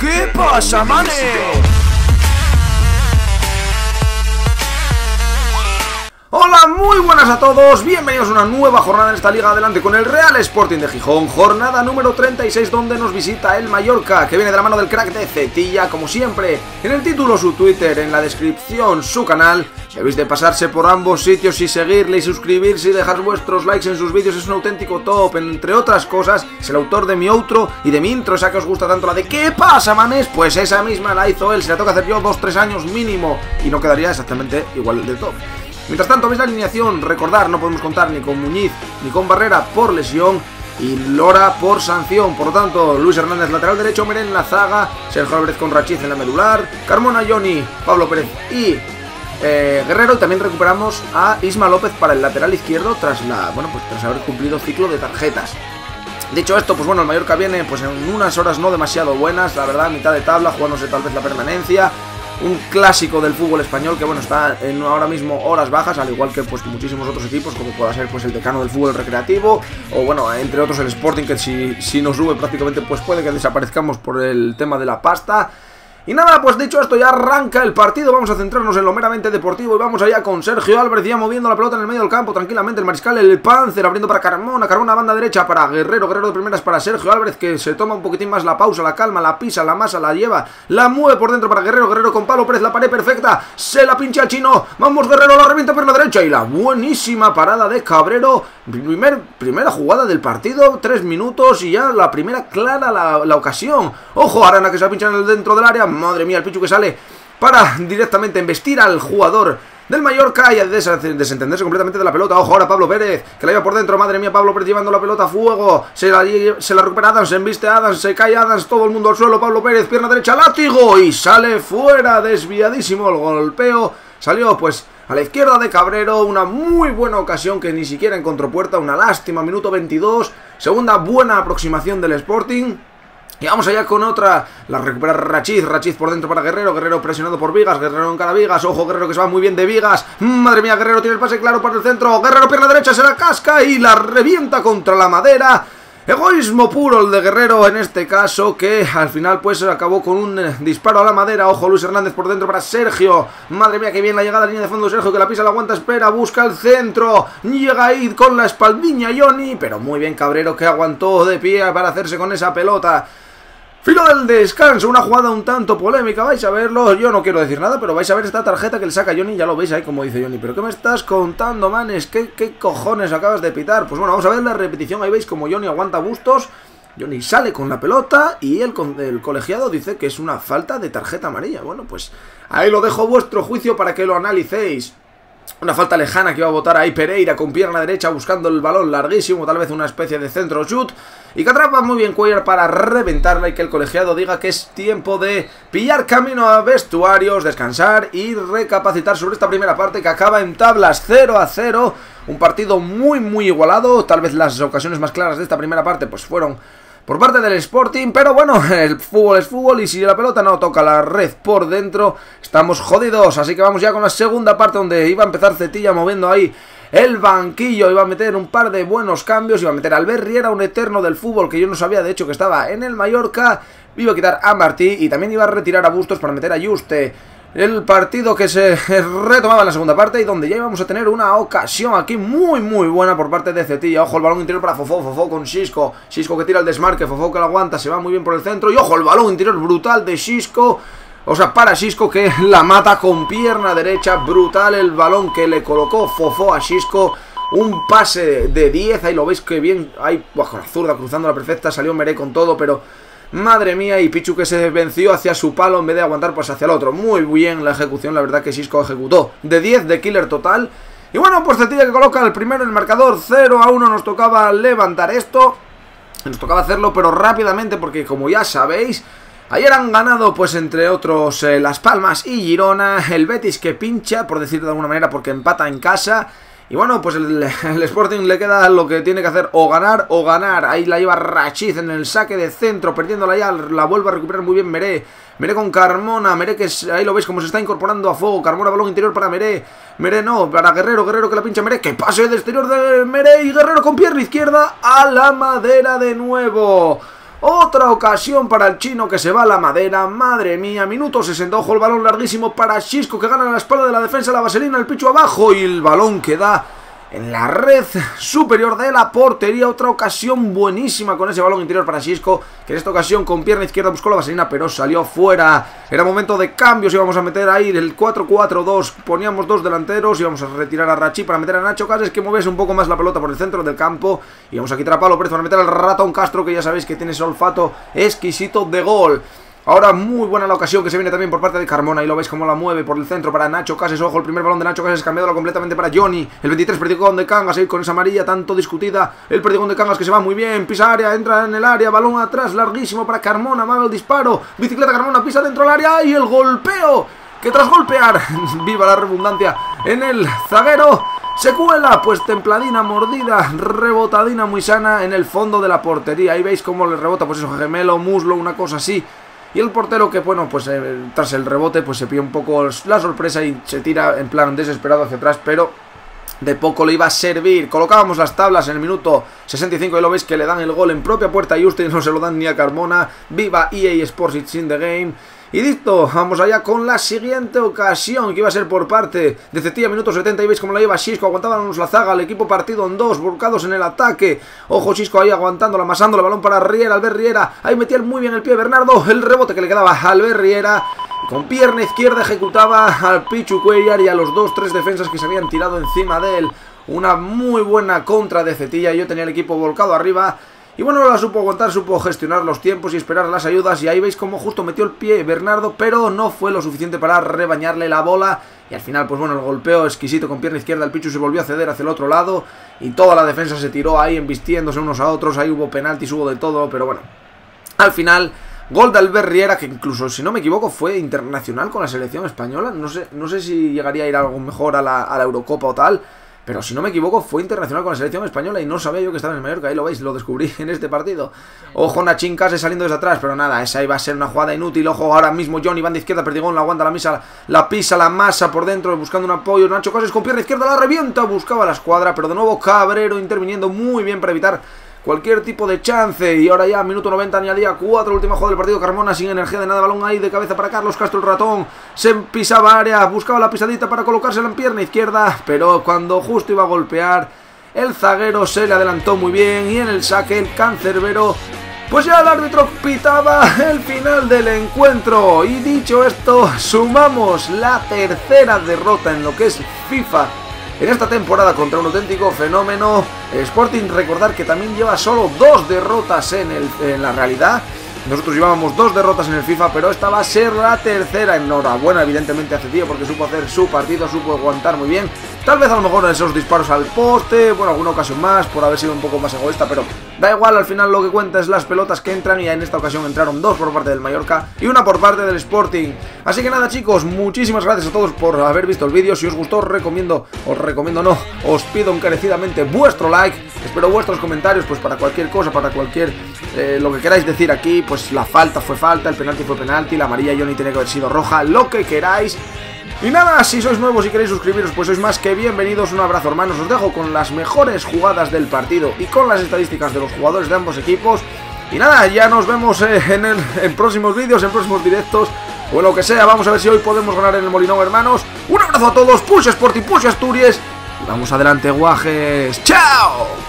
¿Qué pasa, manes? Muy buenas a todos, bienvenidos a una nueva jornada en esta liga. Adelante con el Real Sporting de Gijón, jornada número 36 donde nos visita el Mallorca, que viene de la mano del crack de Cetilla, como siempre, en el título su Twitter, en la descripción su canal, debéis de pasarse por ambos sitios y seguirle y suscribirse y dejar vuestros likes en sus vídeos, es un auténtico top, entre otras cosas, es el autor de mi outro y de mi intro, esa que os gusta tanto, la de ¿qué pasa, manes? Pues esa misma la hizo él, se la toca hacer yo 2-3 años mínimo y no quedaría exactamente igual de top. Mientras tanto, veis la alineación, recordar, no podemos contar ni con Muñiz ni con Barrera por lesión y Lora por sanción. Por lo tanto, Luis Hernández lateral derecho, Meren en la zaga, Sergio Álvarez con Rachiz en la medular, Carmona Johnny, Pablo Pérez y eh, Guerrero. Y también recuperamos a Isma López para el lateral izquierdo tras la bueno pues tras haber cumplido ciclo de tarjetas. Dicho esto, pues bueno, el Mallorca viene pues en unas horas no demasiado buenas, la verdad, mitad de tabla, jugándose tal vez la permanencia un clásico del fútbol español que bueno está en ahora mismo horas bajas al igual que pues muchísimos otros equipos como pueda ser pues el decano del fútbol recreativo o bueno entre otros el Sporting que si, si nos sube prácticamente pues puede que desaparezcamos por el tema de la pasta y nada, pues dicho esto, ya arranca el partido. Vamos a centrarnos en lo meramente deportivo. Y vamos allá con Sergio Álvarez ya moviendo la pelota en el medio del campo. Tranquilamente, el mariscal, el Panzer, abriendo para Carmona. Carmona, banda derecha para Guerrero. Guerrero de primeras para Sergio Álvarez, que se toma un poquitín más la pausa, la calma, la pisa, la masa, la lleva. La mueve por dentro para Guerrero. Guerrero con Pablo Pérez, la pared perfecta. Se la pincha al chino. Vamos, Guerrero, la revienta por la derecha. Y la buenísima parada de Cabrero. Primer, primera jugada del partido. Tres minutos y ya la primera clara la, la ocasión. Ojo, Arana que se la pincha en el dentro del área. Madre mía, el pichu que sale para directamente embestir al jugador del Mallorca y a desentenderse completamente de la pelota. Ojo ahora Pablo Pérez, que la lleva por dentro. Madre mía, Pablo Pérez llevando la pelota a fuego. Se la, se la recupera Adams, se embiste Adams, se cae Adams, todo el mundo al suelo. Pablo Pérez, pierna derecha, látigo y sale fuera, desviadísimo el golpeo. Salió pues a la izquierda de Cabrero, una muy buena ocasión que ni siquiera encontró puerta, una lástima, minuto 22. Segunda buena aproximación del Sporting. Y vamos allá con otra, la recupera Rachiz, Rachiz por dentro para Guerrero, Guerrero presionado por Vigas, Guerrero en cada Vigas, ojo Guerrero que se va muy bien de Vigas, madre mía Guerrero tiene el pase claro para el centro, Guerrero pierna derecha, se la casca y la revienta contra la madera, Egoísmo puro el de Guerrero en este caso que al final pues acabó con un eh, disparo a la madera. Ojo Luis Hernández por dentro para Sergio. Madre mía que bien la llegada a línea de fondo Sergio que la pisa, la aguanta, espera, busca el centro. Llega ahí con la espaldiña Johnny. Pero muy bien Cabrero que aguantó de pie para hacerse con esa pelota. Filo del descanso, una jugada un tanto polémica, vais a verlo, yo no quiero decir nada, pero vais a ver esta tarjeta que le saca Johnny, ya lo veis ahí como dice Johnny, pero ¿qué me estás contando, manes? ¿Qué, ¿Qué, cojones acabas de pitar? Pues bueno, vamos a ver la repetición, ahí veis como Johnny aguanta bustos, Johnny sale con la pelota y el, el colegiado dice que es una falta de tarjeta amarilla, bueno, pues ahí lo dejo vuestro juicio para que lo analicéis. Una falta lejana que iba a botar ahí Pereira con pierna derecha buscando el balón larguísimo, tal vez una especie de centro shoot. Y que atrapa muy bien Cuellar para reventarla y que el colegiado diga que es tiempo de pillar camino a vestuarios, descansar y recapacitar sobre esta primera parte que acaba en tablas 0 a 0. Un partido muy muy igualado, tal vez las ocasiones más claras de esta primera parte pues fueron por parte del Sporting, pero bueno, el fútbol es fútbol y si la pelota no toca la red por dentro, estamos jodidos, así que vamos ya con la segunda parte donde iba a empezar Cetilla moviendo ahí el banquillo, iba a meter un par de buenos cambios, iba a meter al Berri, era un eterno del fútbol que yo no sabía de hecho que estaba en el Mallorca, iba a quitar a Martí y también iba a retirar a Bustos para meter a Juste el partido que se retomaba en la segunda parte y donde ya íbamos a tener una ocasión aquí muy muy buena por parte de Cetilla. Ojo el balón interior para Fofó, Fofó con Xisco, Xisco que tira el desmarque, Fofó que lo aguanta, se va muy bien por el centro y ojo el balón interior brutal de Xisco. O sea, para Xisco que la mata con pierna derecha, brutal el balón que le colocó Fofó a Xisco. Un pase de 10, ahí lo veis que bien, ahí con la zurda cruzando la perfecta, salió Meré con todo, pero Madre mía, y Pichu que se venció hacia su palo en vez de aguantar pues hacia el otro. Muy bien la ejecución, la verdad que Cisco ejecutó. De 10 de killer total. Y bueno, pues Cetilla que coloca el primero en el marcador 0 a 1. Nos tocaba levantar esto. Nos tocaba hacerlo, pero rápidamente porque como ya sabéis... Ayer han ganado, pues entre otros, eh, Las Palmas y Girona, el Betis que pincha, por decirlo de alguna manera, porque empata en casa, y bueno, pues el, Sporting le queda lo que tiene que hacer, o ganar o ganar. Ahí la lleva Rachiz en el saque de centro, perdiéndola ya, la vuelve a recuperar muy bien Meré. Meré con Carmona, Meré que ahí lo veis como se está incorporando a fuego. Carmona, balón interior para Meré. Meré no, para Guerrero, Guerrero que la pincha Meré. Que pase de exterior de Meré y Guerrero con pierna izquierda a la madera de nuevo. Otra ocasión para el chino que se va a la madera. Madre mía, minuto 60. Ojo el balón larguísimo para Chisco que gana la espalda de la defensa. La vaselina, el picho abajo. Y el balón que da en la red superior de la portería. Otra ocasión buenísima con ese balón interior para Xisco, que en esta ocasión con pierna izquierda buscó la vaselina, pero salió fuera. Era momento de cambios, íbamos a meter ahí el 4-4-2, poníamos dos delanteros, íbamos a retirar a Rachi para meter a Nacho Cases, que moviese un poco más la pelota por el centro del campo. Y vamos a quitar a Pablo Pérez para meter al ratón Castro, que ya sabéis que tiene ese olfato exquisito de gol. Ahora muy buena la ocasión que se viene también por parte de Carmona. Y lo veis como la mueve por el centro para Nacho Cases. Ojo, el primer balón de Nacho Cases cambiado completamente para Johnny. El 23 perdigón de Cangas ahí con esa amarilla tanto discutida. El perdigón de Cangas que se va muy bien Pisa área, entra en el área, balón atrás larguísimo para Carmona Maga el disparo, bicicleta Carmona pisa dentro del área Y el golpeo que tras golpear Viva la redundancia en el zaguero se cuela, pues templadina, mordida, rebotadina muy sana en el fondo de la portería. Ahí veis cómo le rebota, pues eso, gemelo, muslo, una cosa así. Y el portero que, bueno, pues eh, tras el rebote, pues se pide un poco la sorpresa y se tira en plan desesperado hacia atrás, pero de poco le iba a servir. Colocábamos las tablas en el minuto 65 y lo veis que le dan el gol en propia puerta y ustedes no se lo dan ni a Carmona. Viva EA Sports It's in the game. Y listo, vamos allá con la siguiente ocasión que iba a ser por parte de Cetilla, minuto 70 y veis cómo la lleva Xisco, aguantábamos la zaga, el equipo partido en dos, volcados en el ataque, ojo Xisco ahí aguantándola, amasando el balón para Riera, Albert Riera, ahí metía muy bien el pie Bernardo, el rebote que le quedaba a Albert Riera, con pierna izquierda ejecutaba al Pichu Cuellar y a los dos, tres defensas que se habían tirado encima de él, una muy buena contra de Cetilla, yo tenía el equipo volcado arriba, y bueno, no la supo aguantar, supo gestionar los tiempos y esperar las ayudas. Y ahí veis cómo justo metió el pie Bernardo, pero no fue lo suficiente para rebañarle la bola. Y al final, pues bueno, el golpeo exquisito con pierna izquierda, el Pichu se volvió a ceder hacia el otro lado. Y toda la defensa se tiró ahí, embistiéndose unos a otros. Ahí hubo penaltis, hubo de todo, pero bueno. Al final, gol de Albert Riera, que incluso, si no me equivoco, fue internacional con la selección española. No sé, no sé si llegaría a ir algo mejor a la, a la Eurocopa o tal. Pero si no me equivoco, fue internacional con la selección española y no sabía yo que estaba en el Mallorca. Ahí lo veis, lo descubrí en este partido. Ojo, Nachin Case saliendo desde atrás, pero nada, esa iba a ser una jugada inútil. Ojo, ahora mismo Johnny van de izquierda, Perdigón la aguanta la misa, la pisa, la masa por dentro, buscando un apoyo. Nacho Cases con pierna izquierda, la revienta, buscaba la escuadra, pero de nuevo Cabrero interviniendo muy bien para evitar cualquier tipo de chance. Y ahora ya, minuto 90, añadía 4, última jugada del partido. Carmona sin energía de nada, balón ahí de cabeza para Carlos Castro, el ratón. Se pisaba área, buscaba la pisadita para colocarse en pierna izquierda. Pero cuando justo iba a golpear, el zaguero se le adelantó muy bien. Y en el saque, el cancerbero. Pues ya el árbitro pitaba el final del encuentro. Y dicho esto, sumamos la tercera derrota en lo que es FIFA en esta temporada contra un auténtico fenómeno. Sporting, recordar que también lleva solo dos derrotas en, la realidad. Nosotros llevábamos dos derrotas en el FIFA, pero esta va a ser la tercera. Enhorabuena, evidentemente, a Cetillo, porque supo hacer su partido, supo aguantar muy bien. Tal vez a lo mejor esos disparos al poste, bueno, alguna ocasión más, por haber sido un poco más egoísta, pero da igual, al final lo que cuenta es las pelotas que entran y en esta ocasión entraron dos por parte del Mallorca y una por parte del Sporting. Así que nada chicos, muchísimas gracias a todos por haber visto el vídeo, si os gustó os recomiendo, os recomiendo no, os pido encarecidamente vuestro like, espero vuestros comentarios pues para cualquier cosa, para cualquier, eh, lo que queráis decir aquí, pues la falta fue falta, el penalti fue penalti, la amarilla Johnny tiene que haber sido roja, lo que queráis. Y nada, si sois nuevos y queréis suscribiros, pues sois más que bienvenidos. Un abrazo, hermanos. Os dejo con las mejores jugadas del partido y con las estadísticas de los jugadores de ambos equipos. Y nada, ya nos vemos eh, en, el, en próximos vídeos, en próximos directos o lo que sea. Vamos a ver si hoy podemos ganar en el Molinón, hermanos. Un abrazo a todos. Push Sport y Push Asturias. Y vamos adelante, guajes. ¡Chao!